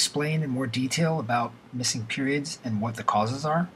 explain in more detail about missing periods and what the causes are?